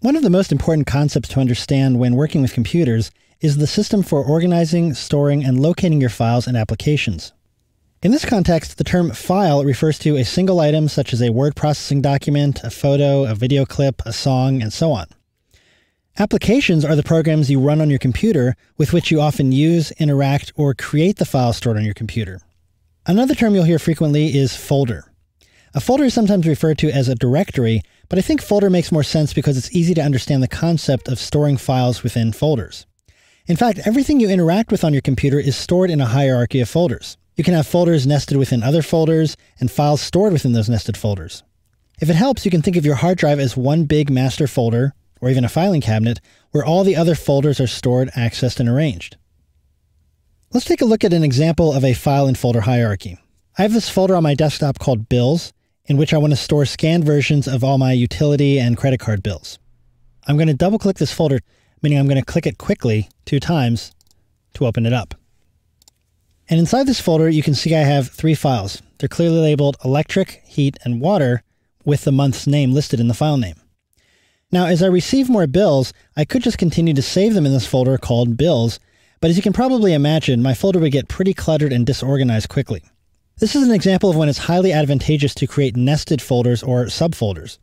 One of the most important concepts to understand when working with computers is the system for organizing, storing, and locating your files and applications. In this context, the term file refers to a single item such as a word processing document, a photo, a video clip, a song, and so on. Applications are the programs you run on your computer with which you often use, interact, or create the files stored on your computer. Another term you'll hear frequently is folder. A folder is sometimes referred to as a directory, but I think folder makes more sense because it's easy to understand the concept of storing files within folders. In fact, everything you interact with on your computer is stored in a hierarchy of folders. You can have folders nested within other folders and files stored within those nested folders. If it helps, you can think of your hard drive as one big master folder, or even a filing cabinet, where all the other folders are stored, accessed, and arranged. Let's take a look at an example of a file and folder hierarchy. I have this folder on my desktop called Bills, in which I want to store scanned versions of all my utility and credit card bills. I'm going to double click this folder, meaning I'm going to click it quickly two times to open it up. And inside this folder, you can see I have three files. They're clearly labeled electric, heat, and water with the month's name listed in the file name. Now, as I receive more bills, I could just continue to save them in this folder called bills, but as you can probably imagine, my folder would get pretty cluttered and disorganized quickly. This is an example of when it's highly advantageous to create nested folders or subfolders.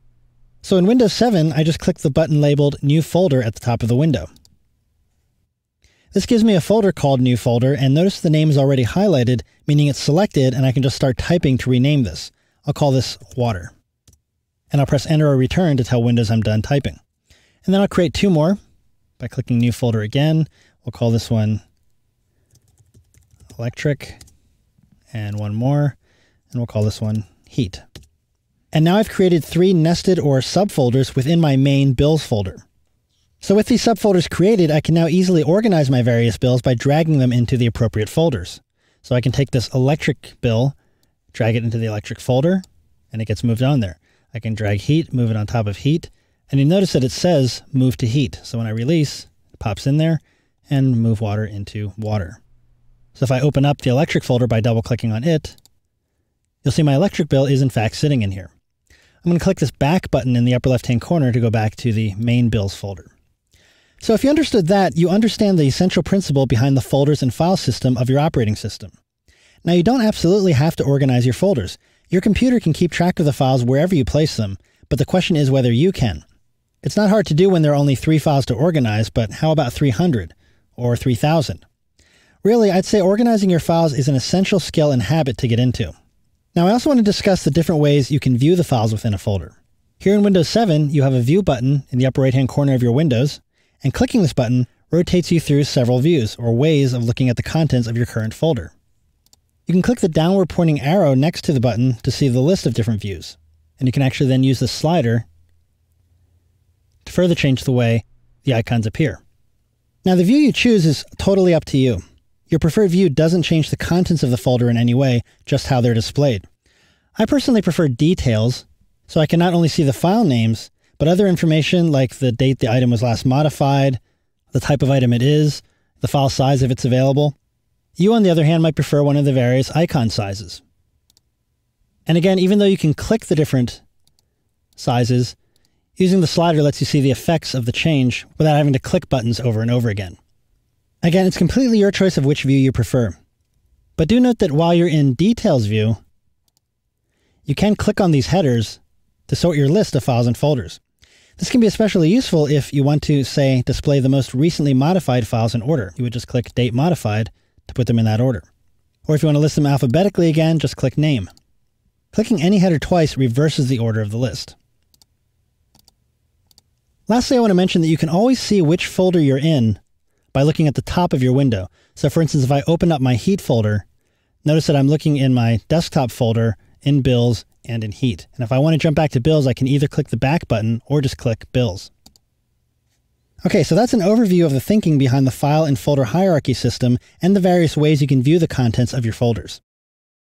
So in Windows 7, I just click the button labeled New Folder at the top of the window. This gives me a folder called New Folder, and notice the name is already highlighted, meaning it's selected and I can just start typing to rename this. I'll call this Water. And I'll press Enter or Return to tell Windows I'm done typing. And then I'll create two more by clicking New Folder again. We'll call this one Electric, and one more, and we'll call this one Heat. And now I've created three nested or subfolders within my main Bills folder. So with these subfolders created, I can now easily organize my various bills by dragging them into the appropriate folders. So I can take this electric bill, drag it into the electric folder, and it gets moved on there. I can drag heat, move it on top of heat, and you notice that it says move to heat. So when I release, it pops in there and move water into water. So if I open up the electric folder by double clicking on it, you'll see my electric bill is in fact sitting in here. I'm going to click this back button in the upper left hand corner to go back to the main bills folder. So if you understood that, you understand the essential principle behind the folders and file system of your operating system. Now you don't absolutely have to organize your folders. Your computer can keep track of the files wherever you place them, but the question is whether you can. It's not hard to do when there are only three files to organize, but how about 300 or 3000? Really, I'd say organizing your files is an essential skill and habit to get into. Now, I also want to discuss the different ways you can view the files within a folder. Here in Windows 7, you have a View button in the upper right hand corner of your Windows, and clicking this button rotates you through several views, or ways of looking at the contents of your current folder. You can click the downward pointing arrow next to the button to see the list of different views, and you can actually then use the slider to further change the way the icons appear. Now the view you choose is totally up to you. Your preferred view doesn't change the contents of the folder in any way, just how they're displayed. I personally prefer details, so I can not only see the file names, but other information like the date the item was last modified, the type of item it is, the file size if it's available. You, on the other hand, might prefer one of the various icon sizes. And again, even though you can click the different sizes, using the slider lets you see the effects of the change without having to click buttons over and over again. Again, it's completely your choice of which view you prefer. But do note that while you're in Details view, you can click on these headers to sort your list of files and folders. This can be especially useful if you want to, say, display the most recently modified files in order. You would just click Date Modified to put them in that order. Or if you want to list them alphabetically again, just click Name. Clicking any header twice reverses the order of the list. Lastly, I want to mention that you can always see which folder you're in by looking at the top of your window. So for instance, if I open up my Heat folder, notice that I'm looking in my desktop folder in Bills and in Heat. And if I want to jump back to Bills, I can either click the back button or just click Bills. Okay, so that's an overview of the thinking behind the file and folder hierarchy system and the various ways you can view the contents of your folders.